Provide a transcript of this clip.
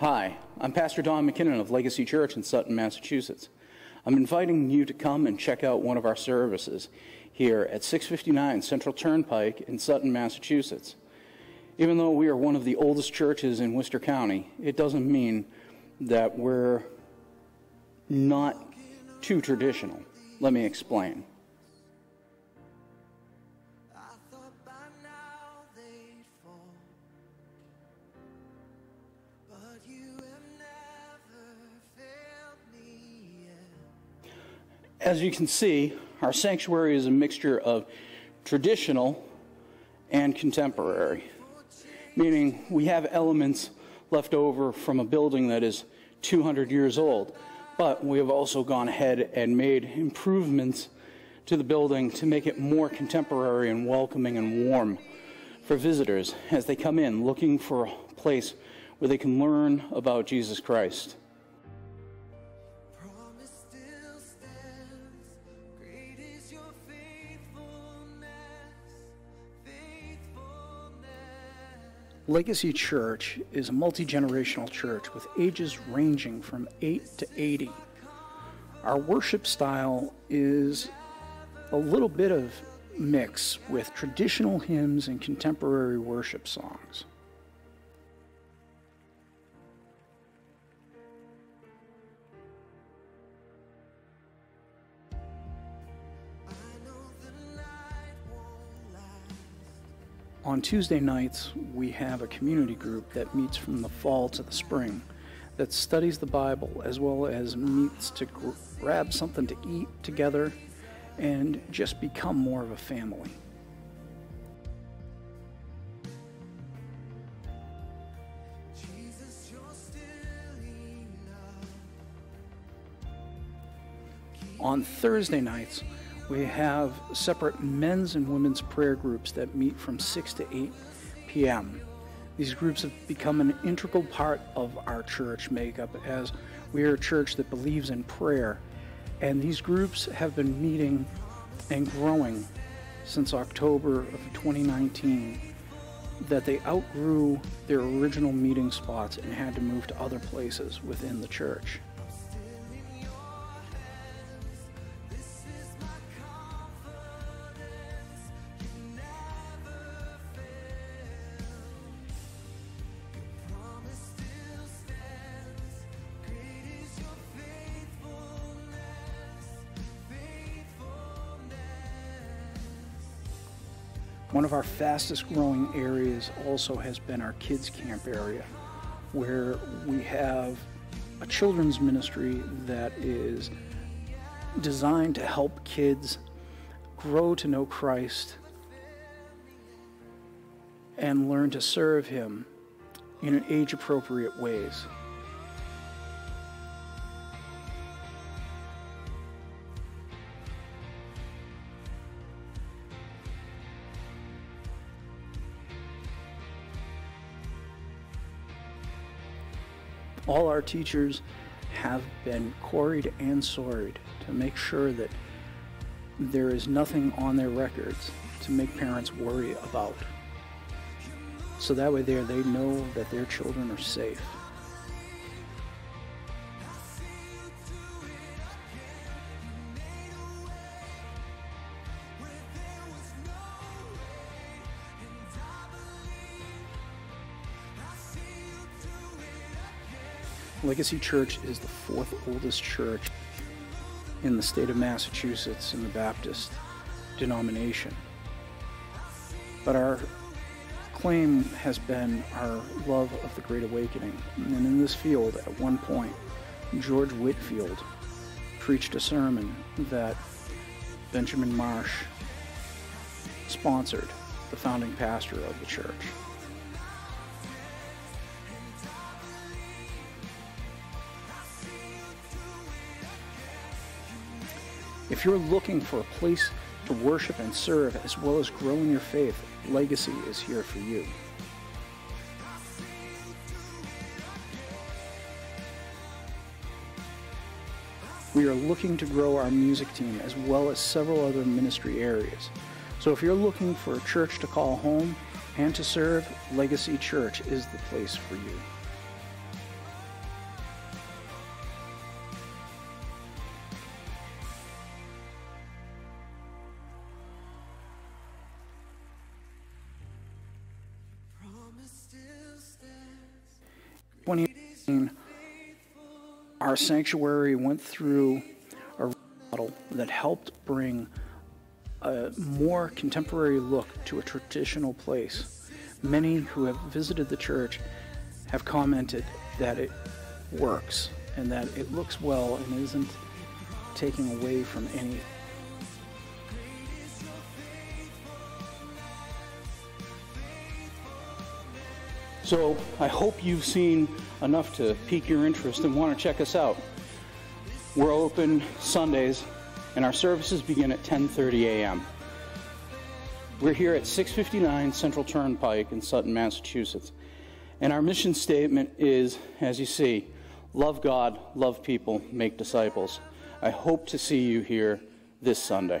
Hi, I'm Pastor Don McKinnon of Legacy Church in Sutton, Massachusetts. I'm inviting you to come and check out one of our services here at 659 Central Turnpike in Sutton, Massachusetts. Even though we are one of the oldest churches in Worcester County, it doesn't mean that we're not too traditional. Let me explain. As you can see, our sanctuary is a mixture of traditional and contemporary, meaning we have elements left over from a building that is 200 years old, but we have also gone ahead and made improvements to the building to make it more contemporary and welcoming and warm for visitors as they come in looking for a place where they can learn about Jesus Christ. Legacy Church is a multi generational church with ages ranging from 8 to 80. Our worship style is a little bit of mix with traditional hymns and contemporary worship songs. On Tuesday nights, we have a community group that meets from the fall to the spring that studies the Bible as well as meets to grab something to eat together and just become more of a family. On Thursday nights, we have separate men's and women's prayer groups that meet from 6 to 8 p.m. These groups have become an integral part of our church makeup as we are a church that believes in prayer. And these groups have been meeting and growing since October of 2019 that they outgrew their original meeting spots and had to move to other places within the church. One of our fastest growing areas also has been our kids camp area, where we have a children's ministry that is designed to help kids grow to know Christ and learn to serve Him in age appropriate ways. All our teachers have been CORI'd and SORI'd to make sure that there is nothing on their records to make parents worry about. So that way there they know that their children are safe. Legacy Church is the fourth oldest church in the state of Massachusetts in the Baptist denomination. But our claim has been our love of the Great Awakening. And in this field, at one point, George Whitefield preached a sermon that Benjamin Marsh sponsored, the founding pastor of the church. If you're looking for a place to worship and serve as well as grow in your faith, Legacy is here for you. We are looking to grow our music team as well as several other ministry areas. So if you're looking for a church to call home and to serve, Legacy Church is the place for you. Our sanctuary went through a remodel that helped bring a more contemporary look to a traditional place. Many who have visited the church have commented that it works and that it looks well and isn't taking away from any So I hope you've seen enough to pique your interest and want to check us out. We're open Sundays and our services begin at 10:30 a.m. We're here at 659 Central Turnpike in Sutton, Massachusetts. And our mission statement is, as you see, love God, love people, make disciples. I hope to see you here this Sunday.